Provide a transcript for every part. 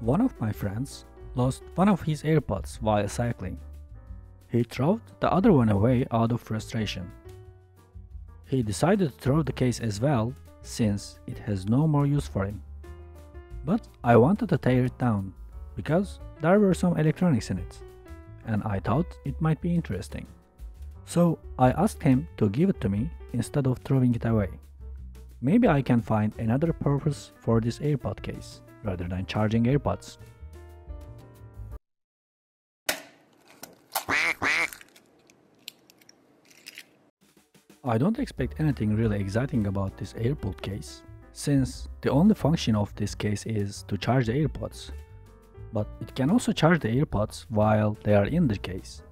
One of my friends lost one of his AirPods while cycling. He threw the other one away out of frustration. He decided to throw the case as well since it has no more use for him. But I wanted to tear it down because there were some electronics in it and I thought it might be interesting. So I asked him to give it to me instead of throwing it away. Maybe I can find another purpose for this AirPod case rather than charging AirPods. I don't expect anything really exciting about this AirPod case, since the only function of this case is to charge the AirPods, but it can also charge the AirPods while they are in the case.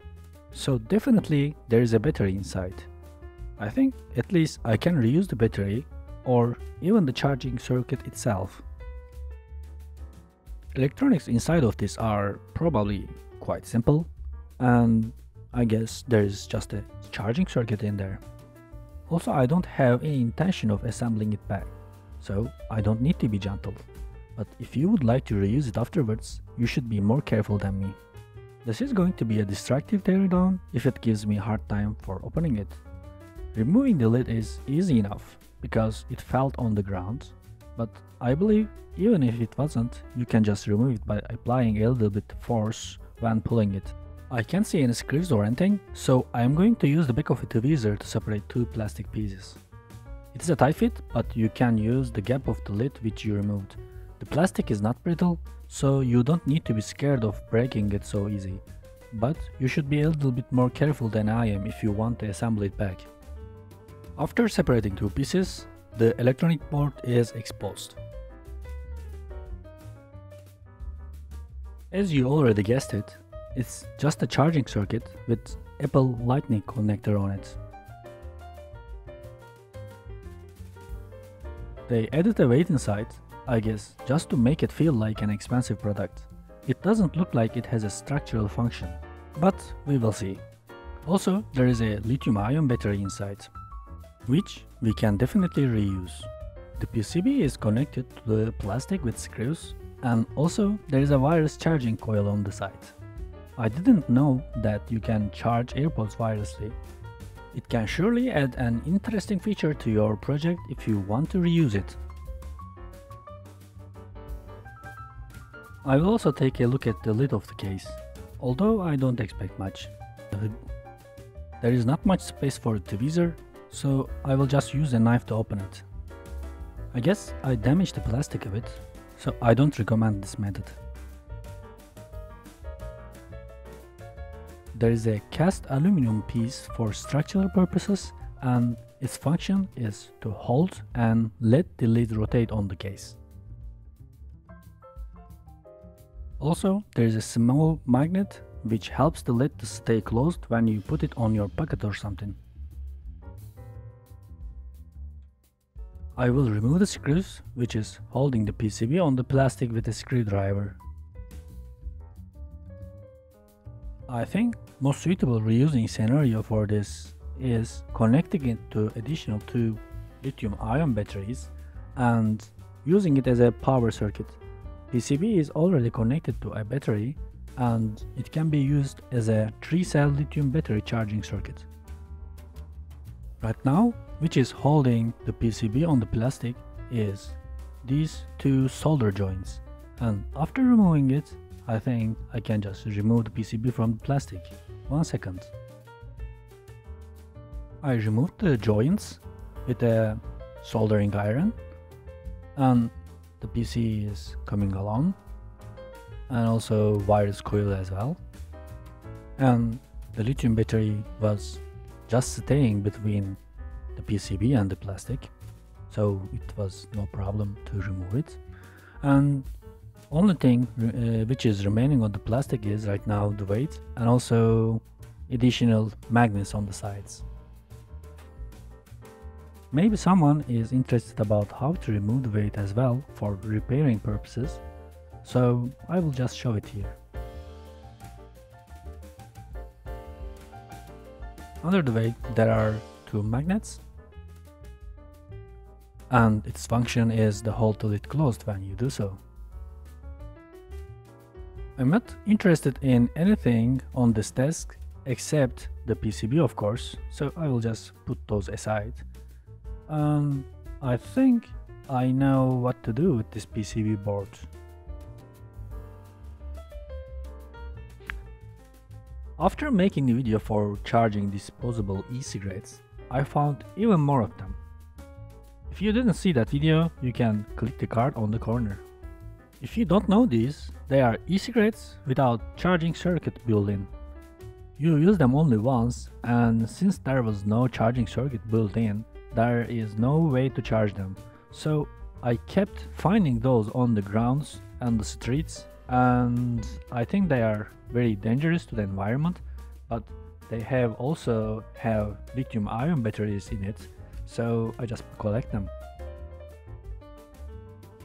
So definitely there is a battery inside. I think at least I can reuse the battery or even the charging circuit itself. Electronics inside of this are probably quite simple and I guess there is just a charging circuit in there. Also I don't have any intention of assembling it back, so I don't need to be gentle. But if you would like to reuse it afterwards, you should be more careful than me. This is going to be a destructive teardown if it gives me hard time for opening it. Removing the lid is easy enough because it felt on the ground, but I believe even if it wasn't, you can just remove it by applying a little bit force when pulling it. I can't see any screws or anything, so I am going to use the back of a tweezer to separate two plastic pieces. It is a tight fit, but you can use the gap of the lid which you removed. The plastic is not brittle, so you don't need to be scared of breaking it so easy. But you should be a little bit more careful than I am if you want to assemble it back. After separating two pieces, the electronic board is exposed. As you already guessed it, it's just a charging circuit with Apple Lightning connector on it. They added a weight inside I guess, just to make it feel like an expensive product. It doesn't look like it has a structural function, but we will see. Also, there is a lithium-ion battery inside, which we can definitely reuse. The PCB is connected to the plastic with screws, and also there is a wireless charging coil on the side. I didn't know that you can charge AirPods wirelessly. It can surely add an interesting feature to your project if you want to reuse it. I will also take a look at the lid of the case, although I don't expect much. There is not much space for the tweezer, so I will just use a knife to open it. I guess I damaged the plastic a bit, so I don't recommend this method. There is a cast aluminum piece for structural purposes and its function is to hold and let the lid rotate on the case. Also, there is a small magnet which helps the lid to stay closed when you put it on your pocket or something. I will remove the screws which is holding the PCB on the plastic with a screwdriver. I think most suitable reusing scenario for this is connecting it to additional two lithium ion batteries and using it as a power circuit. PCB is already connected to a battery and it can be used as a 3-cell lithium battery charging circuit. Right now, which is holding the PCB on the plastic is these two solder joints and after removing it, I think I can just remove the PCB from the plastic. One second. I removed the joints with a soldering iron and the PC is coming along and also wireless coil as well and the lithium battery was just staying between the PCB and the plastic. So it was no problem to remove it. And only thing uh, which is remaining on the plastic is right now the weight and also additional magnets on the sides. Maybe someone is interested about how to remove the weight as well for repairing purposes, so I will just show it here. Under the weight there are two magnets and its function is to hold the lid closed when you do so. I'm not interested in anything on this desk except the PCB of course, so I will just put those aside. Um, I think I know what to do with this PCB board. After making the video for charging disposable e-cigarettes, I found even more of them. If you didn't see that video, you can click the card on the corner. If you don't know these, they are e-cigarettes without charging circuit built in. You use them only once and since there was no charging circuit built in, there is no way to charge them. So I kept finding those on the grounds and the streets and I think they are very dangerous to the environment but they have also have lithium ion batteries in it so I just collect them.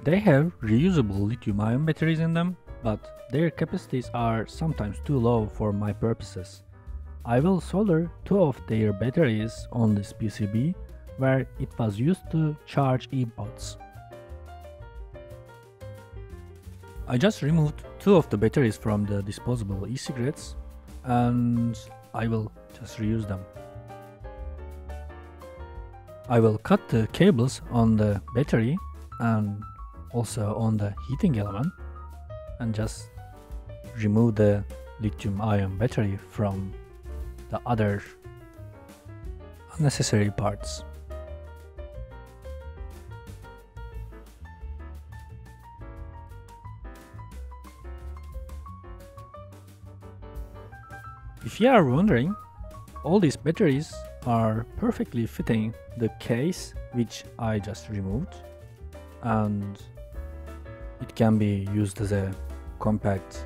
They have reusable lithium ion batteries in them but their capacities are sometimes too low for my purposes. I will solder two of their batteries on this PCB where it was used to charge earbuds. I just removed two of the batteries from the disposable e-cigarettes and I will just reuse them. I will cut the cables on the battery and also on the heating element and just remove the lithium ion battery from the other unnecessary parts. If you are wondering, all these batteries are perfectly fitting the case which I just removed and it can be used as a compact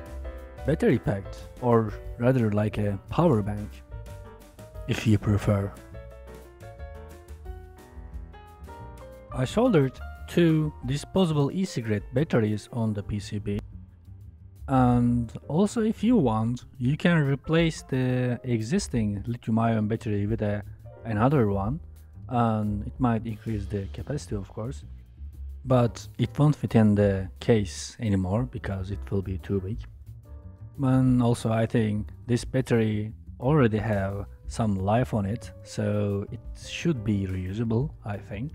battery pack or rather like a power bank if you prefer. I soldered two disposable e-cigarette batteries on the PCB and also if you want you can replace the existing lithium ion battery with a, another one and it might increase the capacity of course. But it won't fit in the case anymore because it will be too big. And also I think this battery already have some life on it so it should be reusable I think.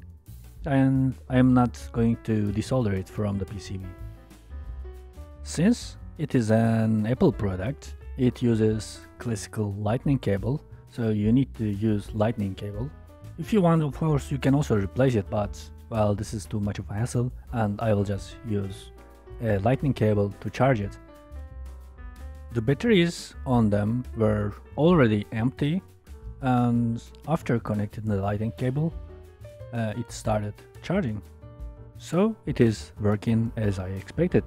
And I am not going to desolder it from the PCB since it is an Apple product, it uses classical lightning cable, so you need to use lightning cable. If you want, of course, you can also replace it, but well, this is too much of a hassle and I will just use a lightning cable to charge it. The batteries on them were already empty and after connecting the lightning cable, uh, it started charging. So it is working as I expected.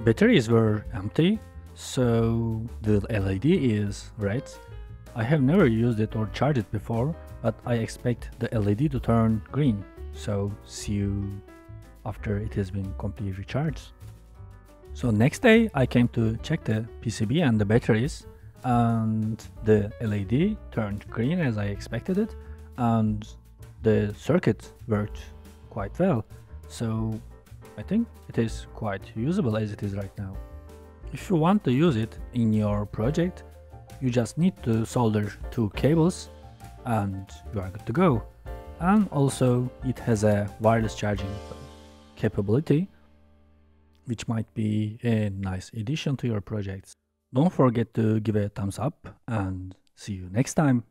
Batteries were empty, so the LED is red. I have never used it or charged it before, but I expect the LED to turn green, so see you after it has been completely recharged. So next day I came to check the PCB and the batteries and the LED turned green as I expected it and the circuit worked quite well. So I think it is quite usable as it is right now. If you want to use it in your project, you just need to solder two cables and you are good to go. And also it has a wireless charging capability which might be a nice addition to your projects. Don't forget to give a thumbs up and see you next time.